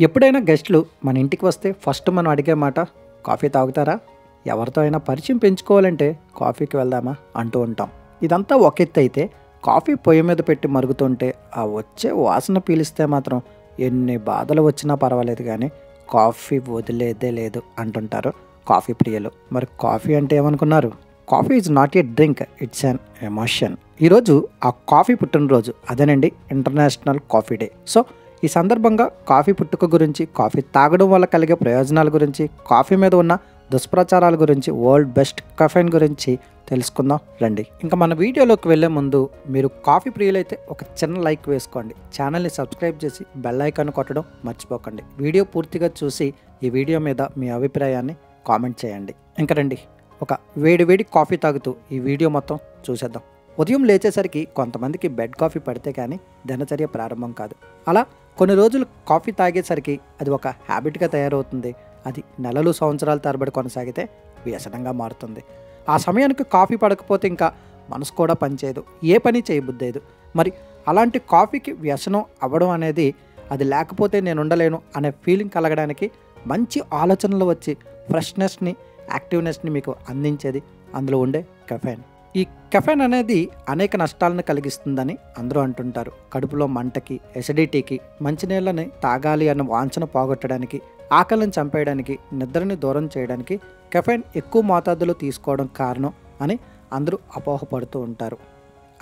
ఎప్పుడైనా గెస్ట్లు మన ఇంటికి వస్తే ఫస్ట్ మనం అడిగే మాట కాఫీ తాగుతారా? ఎవరితో అయినా పరిచయం పెంచుకోవాలంటే కాఫీకి వెళ్దామా? అంటూ ఉంటాం. ఇదంతా ఒక ఎత్తు అయితే కాఫీ పొయ్యి మీద పెట్టి మరుగుతుంటే ఆ వచ్చే వాసన పీలిస్తే మాత్రం ఎన్ని బాధలు వచ్చినా పర్వాలేదు కానీ కాఫీ వదిలేదే లేదు అంటుంటారు కాఫీ ప్రియలు. మరి కాఫీ అంటే ఏమనుకున్నారు? Coffee is not a drink it's an emotion ఈరోజు ఆ కాఫీ పుట్టినరోజు అదేనండి ఇంటర్నేషనల్ కాఫీ డే సో ఈ సందర్భంగా కాఫీ పుట్టుక గురించి కాఫీ తాగడం వల్ల కలిగే ప్రయోజనాల గురించి కాఫీ మీద ఉన్న దుష్ప్రచారాల గురించి వరల్డ్ బెస్ట్ కఫెన్ గురించి తెలుసుకుందాం. రండి. ఇంకా మన వీడియోలోకి వెళ్ళే ముందు మీరు కాఫీ ప్రియులైతే ఒక చిన్న లైక్ వేసుకోండి. ఛానల్ని సబ్స్క్రైబ్ చేసి బెల్ ఐకాన్ కొట్టడం మర్చిపోకండి. వీడియో పూర్తిగా చూసి ఈ వీడియో మీద మీ అభిప్రాయాన్ని కామెంట్ చేయండి. ఇంకా రండి. ఒక వేడి వేడి కాఫీ తాగుతూ ఈ వీడియో మొత్తం చూసేద్దాం. ఉదయం లేచేసరికి కొంతమందికి బెడ్ కాఫీ పడితే కానీ దినచర్య ప్రారంభం కాదు. అలా కొన్ని రోజులు కాఫీ తాగేసరికి అది ఒక హ్యాబిట్గా తయారవుతుంది. అది నెలలు సంవత్సరాల తరబడి కొనసాగితే వ్యసనంగా మారుతుంది. ఆ సమయానికి కాఫీ పడకపోతే ఇంకా మనసు కూడా పనిచేయదు. ఏ పని చేయబుద్దేదు మరి అలాంటి కాఫీకి వ్యసనం అవ్వడం అనేది అది లేకపోతే నేను ఉండలేను అనే ఫీలింగ్ కలగడానికి మంచి ఆలోచనలు వచ్చి ఫ్రెష్నెస్ని యాక్టివ్నెస్ని మీకు అందించేది అందులో ఉండే కెఫెన్. ఈ కెఫెన్ అనేది అనేక నష్టాలను కలిగిస్తుందని అందరూ అంటుంటారు. కడుపులో మంటకి ఎసిడిటీకి మంచినీళ్ళని తాగాలి అన్న వాంఛన పోగొట్టడానికి ఆకలిని చంపేయడానికి నిద్రని దూరం చేయడానికి కెఫెన్ ఎక్కువ మోతాదులో తీసుకోవడం కారణం అని అందరూ అపోహపడుతూ ఉంటారు.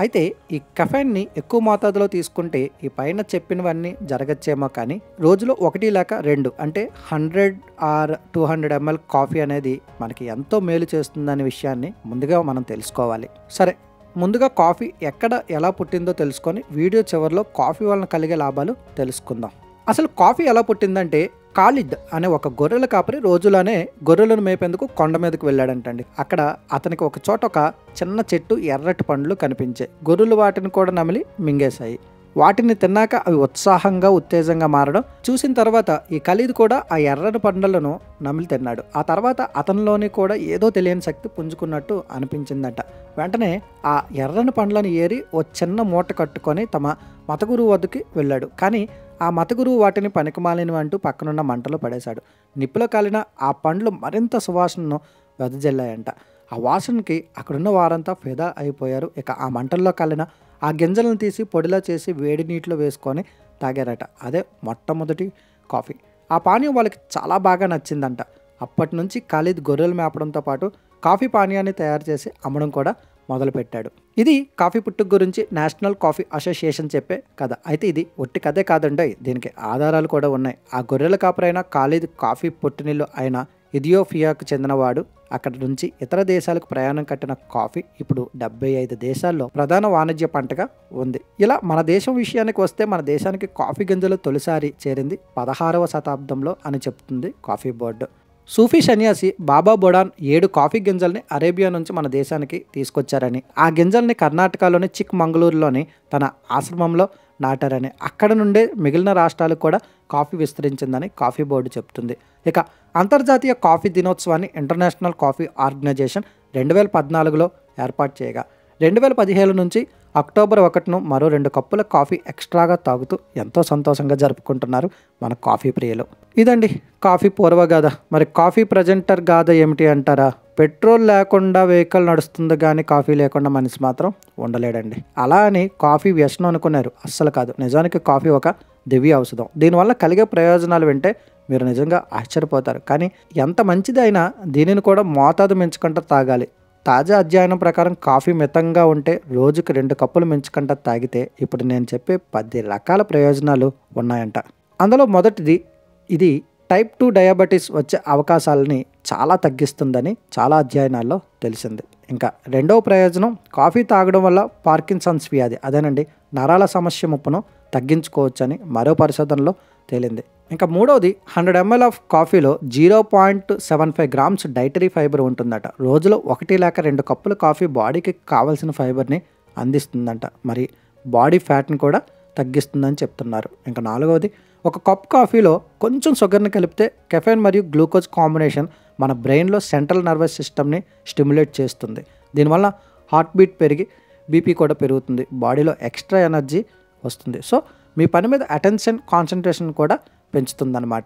అయితే ఈ కఫెన్ని ఎక్కువ మోతాదులో తీసుకుంటే ఈ పైన చెప్పినవన్నీ జరగచ్చేమో కానీ రోజులో ఒకటి లేక రెండు అంటే hundred or two hundred ML coffee అనేది మనకి ఎంతో మేలు చేస్తుందనే విషయాన్ని ముందుగా మనం తెలుసుకోవాలి. సరే ముందుగా కాఫీ ఎక్కడ ఎలా పుట్టిందో తెలుసుకొని వీడియో చివరిలో కాఫీ వలన కలిగే లాభాలు తెలుసుకుందాం. అసలు కాఫీ ఎలా పుట్టిందంటే ఖాలిద్ అనే ఒక గొర్రెల కాపరి రోజులోనే గొర్రెలను మేపేందుకు కొండ మీదకు వెళ్ళాడంటండి. అక్కడ అతనికి ఒక చోట ఒక చిన్న చెట్టు ఎర్రటి పండ్లు కనిపించాయి. గొర్రెలు వాటిని కూడా నమిలి మింగేశాయి. వాటిని తిన్నాక అవి ఉత్సాహంగా ఉత్తేజంగా మారడం. చూసిన తర్వాత ఈ ఖలీద్ కూడా ఆ ఎర్రని పండ్లను నమిలి తిన్నాడు. ఆ తర్వాత అతనిలోని కూడా ఏదో తెలియని శక్తి పుంజుకున్నట్టు అనిపించిందట. వెంటనే ఆ ఎర్రని పండ్లను ఏరి ఓ చిన్న మూట కట్టుకొని తమ మతగురువు వద్దకి వెళ్ళాడు. కానీ ఆ మతగురువు వాటిని పనికిమాలినవి అంటూ పక్కనున్న మంటలో పడేశాడు. నిప్పులో కాలిన ఆ పండ్లు మరింత సువాసనను వెదజల్లాయంట. ఆ వాసనకి అక్కడున్న వారంతా ఫిదా అయిపోయారు. ఇక ఆ మంటల్లో కాలిన ఆ గింజలను తీసి పొడిలా చేసి వేడి నీటిలో వేసుకొని తాగారట. అదే మొట్టమొదటి కాఫీ. ఆ పానీయం వాళ్ళకి చాలా బాగా నచ్చిందంట. అప్పటి నుంచి ఖాళీద్ గొర్రెలు మేపడంతో పాటు కాఫీ పానీయాన్ని తయారు చేసి అమ్మడం కూడా మొదలుపెట్టాడు. ఇది కాఫీ పుట్టుక గురించి నేషనల్ కాఫీ అసోసియేషన్ చెప్పే కథ. అయితే ఇది ఒట్టి కథే కాదండి దీనికి ఆధారాలు కూడా ఉన్నాయి. ఆ గొర్రెల కాపరైన ఖాళీద్ కాఫీ పుట్టినిల్లు అయిన ఇథియోఫియాకు చెందినవాడు అక్కడి నుంచి ఇతర దేశాలకు ప్రయాణం కట్టిన కాఫీ ఇప్పుడు డెబ్బై ఐదు దేశాల్లో ప్రధాన వాణిజ్య పంటగా ఉంది. ఇలా మన దేశం విషయానికి వస్తే మన దేశానికి కాఫీ గింజలు తొలిసారి చేరింది పదహారవ శతాబ్దంలో అని చెప్తుంది కాఫీ బోర్డు. సూఫీ సన్యాసి బాబా బొడాన్ ఏడు కాఫీ గింజల్ని అరేబియా నుంచి మన దేశానికి తీసుకొచ్చారని. ఆ గింజల్ని కర్ణాటకలోని చిక్ మంగళూరులోని తన ఆశ్రమంలో నాటారని అక్కడ నుండే మిగిలిన రాష్ట్రాలకు కూడా కాఫీ విస్తరించిందని కాఫీ బోర్డు చెప్తుంది. ఇక అంతర్జాతీయ కాఫీ దినోత్సవాన్ని ఇంటర్నేషనల్ కాఫీ ఆర్గనైజేషన్ రెండు వేల పద్నాలుగులో ఏర్పాటు చేయగా రెండు వేల పదిహేను నుంచి అక్టోబర్ ఒకటిను మరో రెండు కప్పుల కాఫీ ఎక్స్ట్రాగా తాగుతూ ఎంతో సంతోషంగా జరుపుకుంటున్నారు మన కాఫీ ప్రియులు. ఇదండి కాఫీ పూర్వగాథ మరి కాఫీ ప్రజెంటర్ గాథ ఏమిటి అంటారా? పెట్రోల్ లేకుండా వెహికల్ నడుస్తుంది కానీ కాఫీ లేకుండా మనిషి మాత్రం ఉండలేడండి. అలా అని కాఫీ వ్యసనం అనుకున్నారు. అస్సలు కాదు. నిజానికి కాఫీ ఒక దివ్య ఔషధం. దీనివల్ల కలిగే ప్రయోజనాలు వింటే మీరు నిజంగా ఆశ్చర్యపోతారు. కానీ ఎంత మంచిదైనా దీనిని కూడా మోతాదు మించకుండా తాగాలి. తాజా అధ్యయనం ప్రకారం కాఫీ మితంగా ఉంటే రోజుకి రెండు కప్పులు మించకుండా తాగితే ఇప్పుడు నేను చెప్పే పది రకాల ప్రయోజనాలు ఉన్నాయంట. అందులో మొదటిది ఇది టైప్ టూ డయాబెటీస్ వచ్చే అవకాశాలని చాలా తగ్గిస్తుందని చాలా అధ్యయనాల్లో తెలిసింది. ఇంకా రెండవ ప్రయోజనం కాఫీ తాగడం వల్ల పార్కిన్సన్స్ వ్యాధి అదేనండి నరాల సమస్య ముప్పును తగ్గించుకోవచ్చని మరో పరిశోధనలో తేలింది. ఇంకా మూడవది హండ్రెడ్ ఎంఎల్ ఆఫ్ కాఫీలో zero point seven five grams dietary fibre ఉంటుందట. రోజులో ఒకటి లేక రెండు కప్పుల కాఫీ బాడీకి కావాల్సిన ఫైబర్ని అందిస్తుందంట. మరి బాడీ ఫ్యాట్ని కూడా తగ్గిస్తుందని చెప్తున్నారు. ఇంకా నాలుగవది ఒక కప్ కాఫీలో కొంచెం షుగర్ని కలిపితే కెఫెన్ మరియు గ్లూకోజ్ కాంబినేషన్ మన బ్రెయిన్లో సెంట్రల్ నర్వస్ సిస్టమ్ని స్టిమ్యులేట్ చేస్తుంది. దీనివల్ల హార్ట్ బీట్ పెరిగి బీపీ కూడా పెరుగుతుంది. బాడీలో ఎక్స్ట్రా ఎనర్జీ వస్తుంది. సో మీ పని మీద అటెన్షన్ కాన్సన్ట్రేషన్ కూడా పెంచుతుందన్నమాట.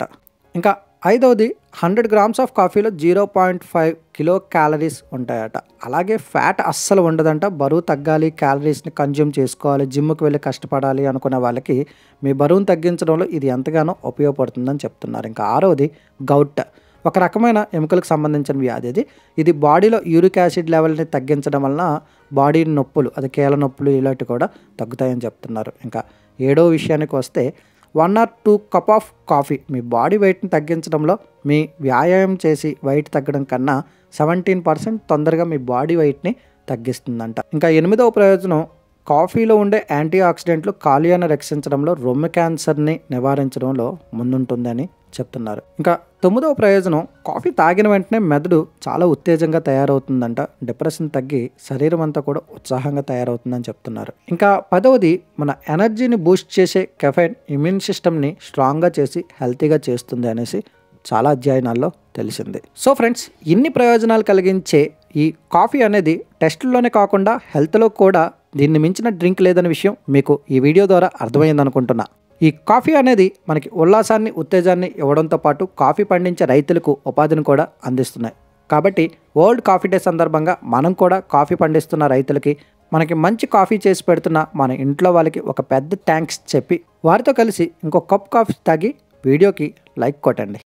ఇంకా ఐదవది హండ్రెడ్ గ్రామ్స్ ఆఫ్ కాఫీలో zero point five kilo calories ఉంటాయట. అలాగే ఫ్యాట్ అస్సలు ఉండదంట. బరువు తగ్గాలి క్యాలరీస్ని కన్జ్యూమ్ చేసుకోవాలి జిమ్కి వెళ్ళి కష్టపడాలి అనుకునే వాళ్ళకి మీ బరువును తగ్గించడంలో ఇది ఎంతగానో ఉపయోగపడుతుందని చెప్తున్నారు. ఇంకా ఆరవది గౌట్. ఒక రకమైన ఎముకలకు సంబంధించిన వ్యాధి ఇది. ఇది బాడీలో యూరిక్ యాసిడ్ లెవెల్ని తగ్గించడం వలన బాడీ నొప్పులు అది కీళ్ళ నొప్పులు ఇలాంటివి కూడా తగ్గుతాయని చెప్తున్నారు. ఇంకా ఏడో విషయానికి వస్తే one or two cup of coffee. Me body వెయిట్ని తగ్గించడంలో మీ వ్యాయామం చేసి వెయిట్ తగ్గడం కన్నా సెవెంటీన్ పర్సెంట్ తొందరగా మీ బాడీ వెయిట్ని తగ్గిస్తుందంట. ఇంకా ఎనిమిదవ ప్రయోజనం కాఫీలో ఉండే యాంటీ ఆక్సిడెంట్లు కాలియాను రక్షించడంలో రొమ్ము క్యాన్సర్ని నివారించడంలో ముందుంటుందని చెప్తున్నారు. ఇంకా తొమ్మిదవ ప్రయోజనం కాఫీ తాగిన వెంటనే మెదడు చాలా ఉత్తేజంగా తయారవుతుందంట. డిప్రెషన్ తగ్గి శరీరం అంతా కూడా ఉత్సాహంగా తయారవుతుందని చెప్తున్నారు. ఇంకా పదవది మన ఎనర్జీని బూస్ట్ చేసే కెఫైన్ ఇమ్యూన్ సిస్టమ్ని స్ట్రాంగ్గా చేసి హెల్తీగా చేస్తుంది అనేసి చాలా అధ్యయనాల్లో తెలిసింది. సో ఫ్రెండ్స్ ఇన్ని ప్రయోజనాలు కలిగించే ఈ కాఫీ అనేది టెస్టుల్లోనే కాకుండా హెల్త్లో కూడా దీన్ని మించిన డ్రింక్ లేదనే విషయం మీకు ఈ వీడియో ద్వారా అర్థమైంది అనుకుంటున్నా ఈ కాఫీ అనేది మనకి ఉల్లాసాన్ని ఉత్తేజాన్ని ఇవ్వడంతో పాటు కాఫీ పండించే రైతులకు ఉపాధిని కూడా అందిస్తున్నాయి. కాబట్టి వరల్డ్ కాఫీ డే సందర్భంగా మనం కూడా కాఫీ పండిస్తున్న రైతులకి మనకి మంచి కాఫీ చేసి పెడుతున్న మన ఇంట్లో వాళ్ళకి ఒక పెద్ద థ్యాంక్స్ చెప్పి వారితో కలిసి ఇంకో కప్ కాఫీ తాగి వీడియోకి లైక్ కొట్టండి.